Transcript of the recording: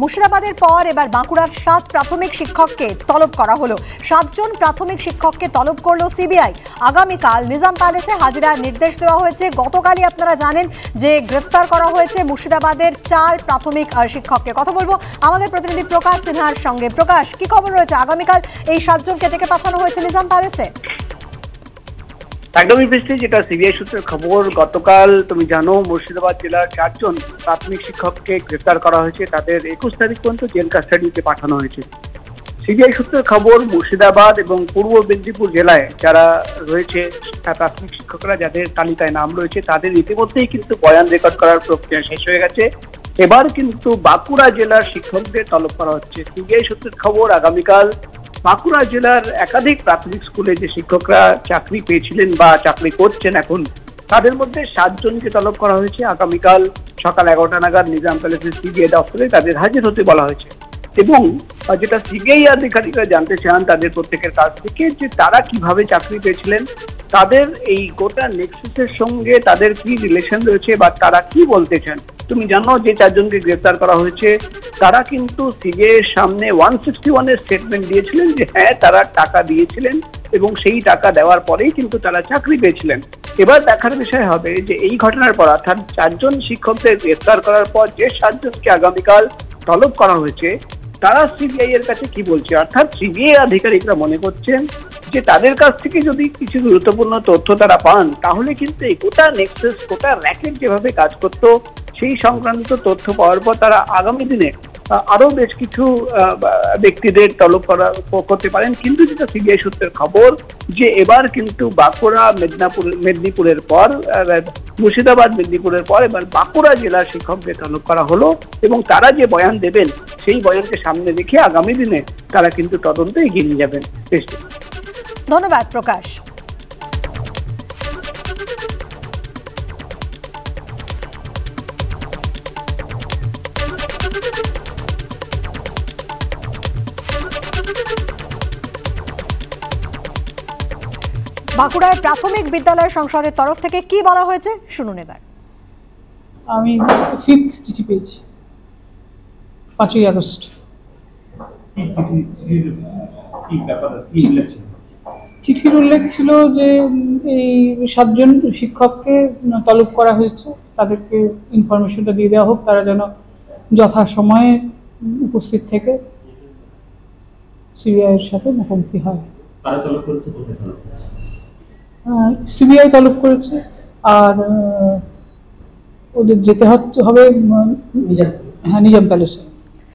মুর্শিদাবাদের পর এবার বাঁকুড়ার সাত প্রাথমিক শিক্ষককে তলব করা হলো। সাতজন প্রাথমিক শিক্ষককে তলব করল সিবিআই। আগামীকাল নিজাম প্যালেসে হাজিরার নির্দেশ দেওয়া হয়েছে। গতকালই আপনারা জানেন যে গ্রেফতার করা হয়েছে মুর্শিদাবাদের চার প্রাথমিক শিক্ষককে। কথা বলব আমাদের প্রতিনিধি প্রকাশ সিনহার সঙ্গে। প্রকাশ, কি খবর রয়েছে? আগামীকাল এই সাতজনকে ডেকে পাঠানো হয়েছে নিজাম প্যালেসে? একদমই বৃষ্টি, যেটা সিবিআই সূত্রের খবর, গতকাল, তুমি জানো, মুর্শিদাবাদ জেলার চারজন প্রাথমিক শিক্ষককে গ্রেফতার করা হয়েছে। তাদের একুশ তারিখ পর্যন্ত জেল কাস্টাডিতে পাঠানো হয়েছে। সিবিআই সূত্রের খবর, মুর্শিদাবাদ এবং পূর্ব মেদিনীপুর জেলায় যারা রয়েছে প্রাথমিক শিক্ষকরা, যাদের তালিকায় নাম রয়েছে, তাদের ইতিমধ্যেই কিন্তু বয়ান রেকর্ড করার প্রক্রিয়া শেষ হয়ে গেছে। এবার কিন্তু বাঁকুড়া জেলার শিক্ষকদের তলব করা হচ্ছে। সিবিআই সূত্রের খবর, আগামীকাল বাঁকুড়া জেলার একাধিক প্রাথমিক স্কুলে যে শিক্ষকরা চাকরি পেয়েছিলেন বা চাকরি করছেন এখন, তাদের মধ্যে সাতজনকে তলব করা হয়েছে। আগামীকাল সকাল এগারোটা নাগাদ নিজাম প্যালেসের সিবিআই দপ্তরে তাদের হাজির হতে বলা হয়েছে। এবং যেটা সিবিআই আধিকারিকরা জানতে চান তাদের প্রত্যেকের কাছ থেকে, যে তারা কীভাবে চাকরি পেয়েছিলেন, তাদের এই গোটা নেক্সাসের সঙ্গে তাদের কি রিলেশন রয়েছে বা তারা কি বলতে চান? তুমি জানো যে চারজনকে গ্রেফতার করা হয়েছে তারা কিন্তু সিবিআই সামনে ওয়ান সিক্সটি ওয়ানের স্টেটমেন্ট দিয়েছিলেন যে হ্যাঁ তারা টাকা দিয়েছিলেন এবং সেই টাকা দেওয়ার পরেই কিন্তু তারা চাকরি পেয়েছিলেন। এবার দেখার বিষয় হবে যে, এই ঘটনার পর অর্থাৎ চারজন শিক্ষকদের গ্রেফতার করার পর যে সাতজনকে আগামীকাল তলব করা হয়েছে, তারা সিবিআই এর কাছে কি বলছে? অর্থাৎ সিবিআই আধিকারিকরা মনে করছেন যে, তাদের কাছ থেকে যদি কিছু গুরুত্বপূর্ণ তথ্য তারা পান, তাহলে কিন্তু গোটা নেক্সাস গোটা র্যাকেট যেভাবে কাজ করতো সেই সংক্রান্ত তথ্য পাওয়ার পর তারা আগামী দিনে আরও বেশ কিছু ব্যক্তিদের তলব করা করতে পারেন। কিন্তু যেটা সিবিআই সূত্রের খবর, যে এবার কিন্তু বাঁকুড়া, মেদিনীপুর, মেদিনীপুরের পর মুর্শিদাবাদ, মেদিনীপুরের পর এবার বাঁকুড়া জেলার শিক্ষকদের তলব করা হলো এবং তারা যে বয়ান দেবেন, সেই বয়ানকে সামনে রেখে আগামী দিনে তারা কিন্তু তদন্তে এগিয়ে নিয়ে যাবেন। ধন্যবাদ, প্রকাশ। বাঁকুড়ার প্রাথমিক বিদ্যালয় সংসদের তরফ থেকে কি বলা হয়েছে শুনুন এবার। আমি ফিফথ চিঠি পেয়েছি পাঁচই আগস্ট? চিঠির উল্লেখ ছিল? যে এই সাতজন শিক্ষককে তলব করা হয়েছে তাদেরকে ইনফরমেশনটা দিয়ে দেওয়া হোক তারা যেন যথাসময়ে উপস্থিত থেকে সিবিআইয়ের সাথে মুখোমুখি হয়। সিবিআই তলব করেছে আর ওদের যেতে হবে হ্যাঁ নিজাম প্যালেসে